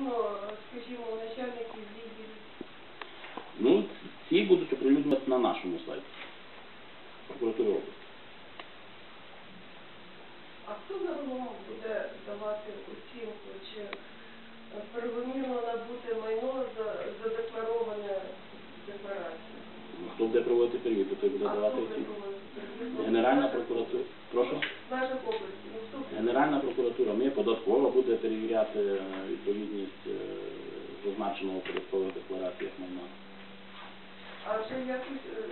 стосовно, скажімо, начальників відділів. Ну, ці будуть оприлюднювати на нашому сайті. Прокуратури області. А хто загалом буде давати оцінку, чи правомірно набути майно за, задеклароване в декларації? Ну, Хто буде проводити перевірку, той буде А давати хто оцінку. Генеральна прокуратура. Прошу? Наша область. Ну, хто буде? Генеральна прокуратура, ми податкова буде перевіряти е, відповідність е, зазначеного у податкових деклараціях майна. А вже якось е,